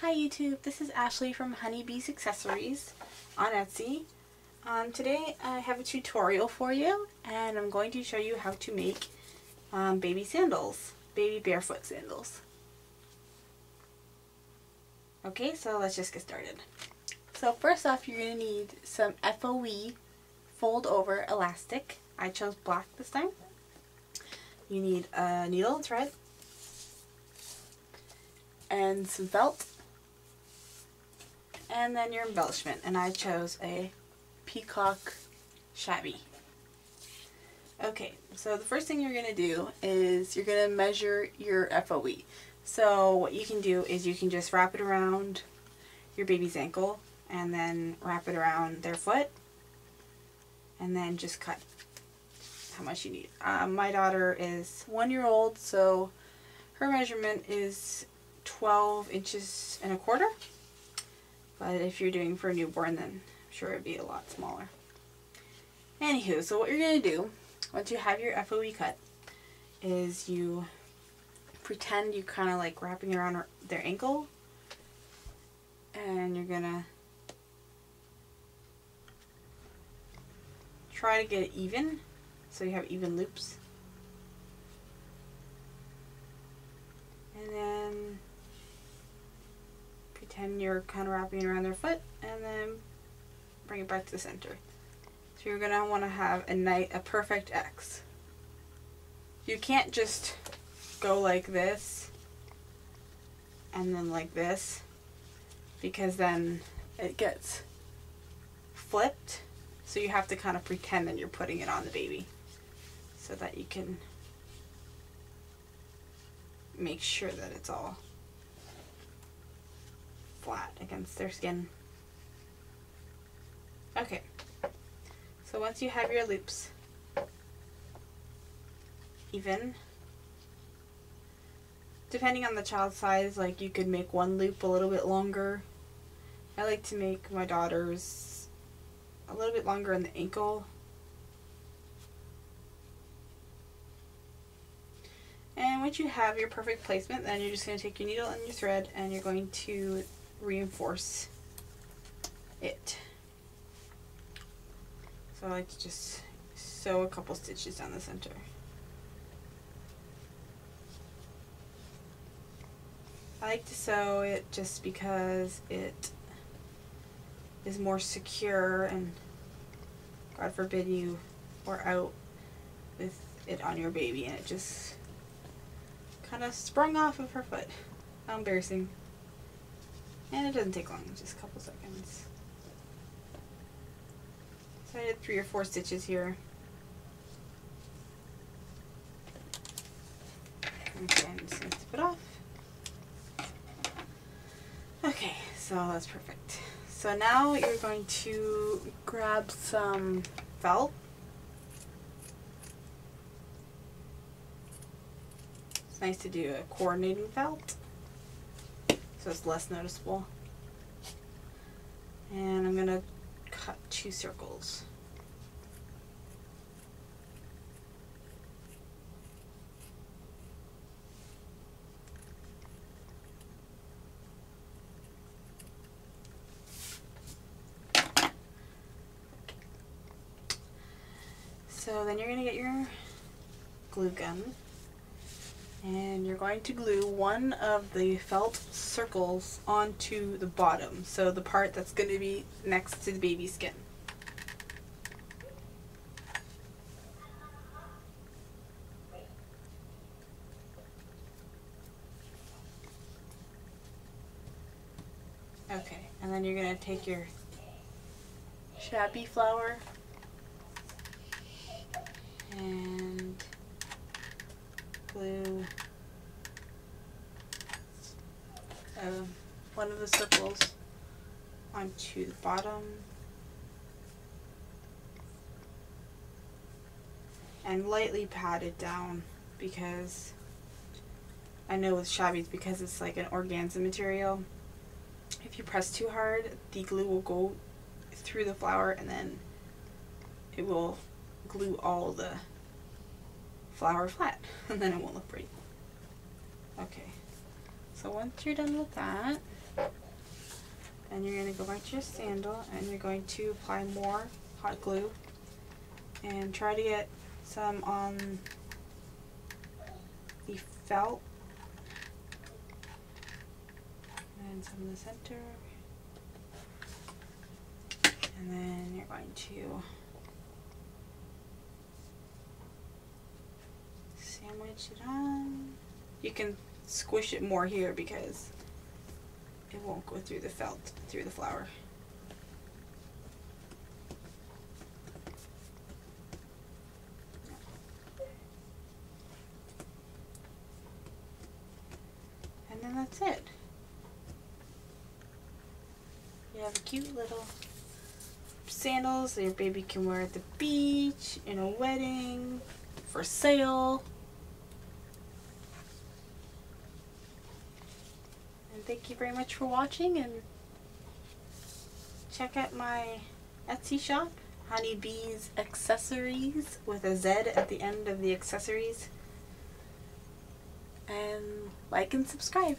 Hi YouTube, this is Ashley from Honeybees Accessories on Etsy. Um, today I have a tutorial for you and I'm going to show you how to make um, baby sandals, baby barefoot sandals. Okay, so let's just get started. So first off you're going to need some FOE fold over elastic. I chose black this time. You need a needle and thread and some felt and then your embellishment and I chose a peacock shabby okay so the first thing you're gonna do is you're gonna measure your FOE so what you can do is you can just wrap it around your baby's ankle and then wrap it around their foot and then just cut how much you need. Uh, my daughter is one year old so her measurement is 12 inches and a quarter. But if you're doing for a newborn, then I'm sure it'd be a lot smaller. Anywho, so what you're going to do, once you have your FOE cut, is you pretend you're kind of like wrapping around their ankle. And you're going to try to get it even, so you have even loops. And then pretend you're kind of wrapping around their foot and then bring it back to the center. So you're going to want to have a night, a perfect X. You can't just go like this and then like this because then it gets flipped. So you have to kind of pretend that you're putting it on the baby so that you can make sure that it's all flat against their skin. Okay, so once you have your loops even, depending on the child's size, like you could make one loop a little bit longer. I like to make my daughter's a little bit longer in the ankle. And once you have your perfect placement, then you're just going to take your needle and your thread and you're going to reinforce it. So I like to just sew a couple stitches down the center. I like to sew it just because it is more secure and God forbid you are out with it on your baby and it just kind of sprung off of her foot. How embarrassing. And it doesn't take long, just a couple seconds. So I did three or four stitches here. Okay, I'm just going to tip it off. Okay, so that's perfect. So now you're going to grab some felt. It's nice to do a coordinating felt so it's less noticeable. And I'm going to cut two circles. So then you're going to get your glue gun and you're going to glue one of the felt circles onto the bottom. So the part that's going to be next to the baby skin. Okay and then you're going to take your shabby flower and glue um, one of the circles onto the bottom. And lightly pat it down because I know with shabbies because it's like an organza material if you press too hard the glue will go through the flower and then it will glue all the flower flat and then it won't look pretty. Okay, so once you're done with that, And you're going to go back to your sandal and you're going to apply more hot glue and try to get some on the felt and some in the center. And then you're going to sandwich it on. You can squish it more here because it won't go through the felt, through the flower. And then that's it. You have cute little sandals that your baby can wear at the beach, in a wedding, for sale. Thank you very much for watching and check out my Etsy shop, Honeybees Accessories with a Z at the end of the accessories. And like and subscribe.